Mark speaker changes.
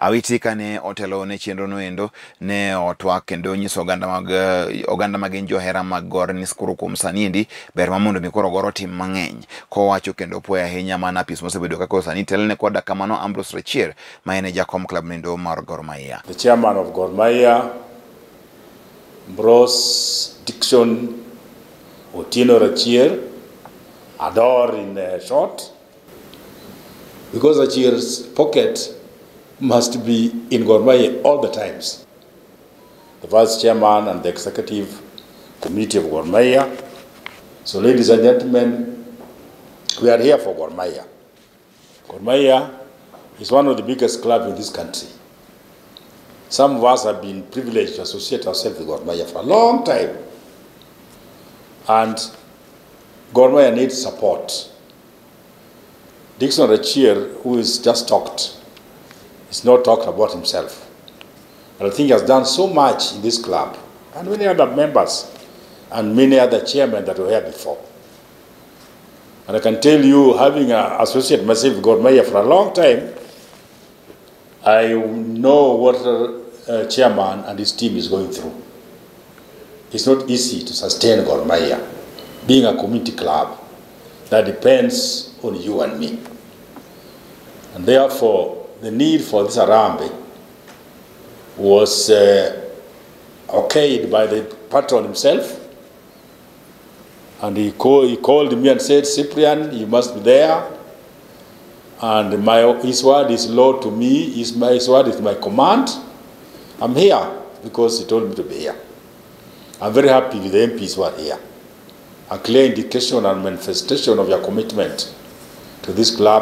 Speaker 1: Awiti kane otelo ne chenro no endo ne otwak kendo nyiso oganda mag oganda mag johera mag gor ni skuru kuom sani endi ber ma mondo mi koro goro tim mang'eny kowacho kendo puoyo ahinya mana apis mosebedo kaka sani telne koda kamano Ambrose Rachier ma en e jakom klab nendo mar Gor Mahia.
Speaker 2: The chairman of Gor Mahia, Bros Dixon Otieno Rachier, Ador in uh, short, because Rachier's pocket must be in Gor Mahia all the times. The vice chairman and the executive committee of Gor Mahia. So, ladies and gentlemen, we are here for Gor Mahia. Gor Mahia is one of the biggest clubs in this country. Some of us have been privileged to associate ourselves with Gor Mahia for a long time. And Gor Mahia needs support. Dixon Rachier, who is just talked, is not talked about himself. But I think he has done so much in this club, and many other members, and many other chairmen that were here before. And I can tell you, having uh, associated myself with Gor Mahia for a long time, I know what a, a chairman and his team is going through. It's not easy to sustain Gor Mahia, being a community club that depends on you and me. And therefore, the need for this harambee was uh, okayed by the patron himself. And he, call, he called me and said, Cyprian, you must be there. And my, his word is law to me, his, his word is my command. I'm here because he told me to be here. I'm very happy with the MPs who are here. A clear indication and manifestation of your commitment to this club